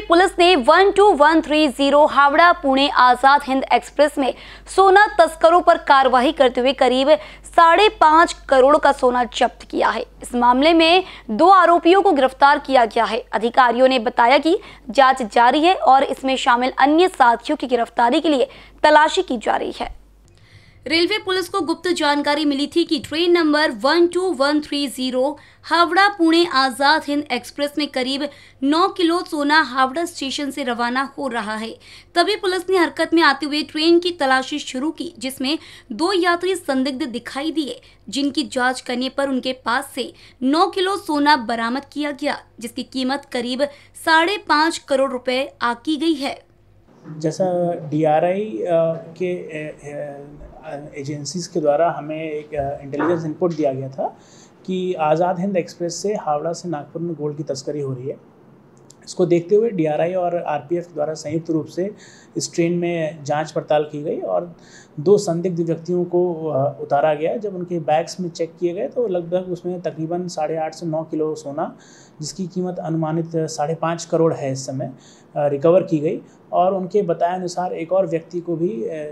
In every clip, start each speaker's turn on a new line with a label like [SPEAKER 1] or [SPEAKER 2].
[SPEAKER 1] Police ने 12130 Howrah Pune Azad Hind express में सोना तस्करों पर कार्रवाई करते हुए करीब साढ़े पाँच करोड़ का सोना जब्त किया है। इस मामले में दो आरोपियों को गिरफ़्तार किया गया है। अधिकारियों ने बताया कि जाँच जारी है और इसमें शामिल अन्य साथियों की गिरफ्तारी के लिए तलाशी की जा रही है। रेलवे पुलिस को गुप्त जानकारी मिली थी कि train number 12130 Howrah Pune Azad Hind express में करीब 9 किलो सोना हावड़ा स्टेशन से रवाना हो रहा है। तभी पुलिस ने हरकत में आते हुए ट्रेन की तलाशी शुरू की, जिसमें दो यात्री संदिग्ध दिखाई दिए, जिनकी जाँच करने पर उनके पास से 9 किलो सोना बरामद किया गया, जिसकी कीमत करीब साढ़े पाँच करोड़ रुपए आकी गई है।
[SPEAKER 2] जैसा डीआरआई के एजेंसीज के द्वारा हमें एक इंटेलिजेंस इनपुट दिया गया था कि आज़ाद हिंद एक्सप्रेस से हावड़ा से नागपुर में गोल्ड की तस्करी हो रही है। इसको देखते हुए डीआरआई और आरपीएफ द्वारा संयुक्त रूप से इस ट्रेन में जाँच पड़ताल की गई और दो संदिग्ध व्यक्तियों को उतारा गया जब उनके बैग्स में चेक किए गए तो लगभग उसमें तकरीबन साढ़े आठ से नौ किलो सोना, जिसकी कीमत अनुमानित साढ़े पाँच करोड़ है इस समय रिकवर की गई और उनके बताए अनुसार एक और व्यक्ति को भी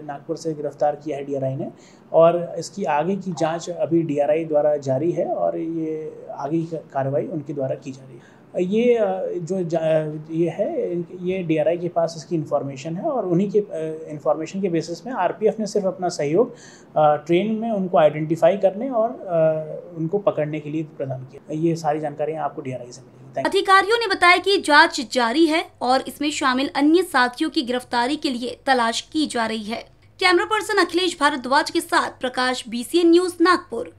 [SPEAKER 2] नागपुर से गिरफ़्तार किया है डीआरआई ने और इसकी आगे की जाँच अभी डीआरआई द्वारा जारी है और ये आगे की कार्रवाई उनके द्वारा की जा रही है। ये जो ये है ये डीआरआई के पास इसकी इन्फॉर्मेशन है और उन्हीं के इन्फॉर्मेशन के बेसिस में आरपीएफ ने सिर्फ़ अपना सहयोग ट्रेन में उनको आइडेंटिफाई करने और उनको पकड़ने के लिए प्रदान किया। ये सारी जानकारियाँ आपको डीआरआई से मिलेगी।
[SPEAKER 1] अधिकारियों ने बताया कि जाँच जारी है और इसमें शामिल अन्य साथियों की गिरफ्तारी के लिए तलाश की जा रही है। कैमरा पर्सन अखिलेश भारद्वाज के साथ प्रकाश बीसीएन न्यूज़ नागपुर।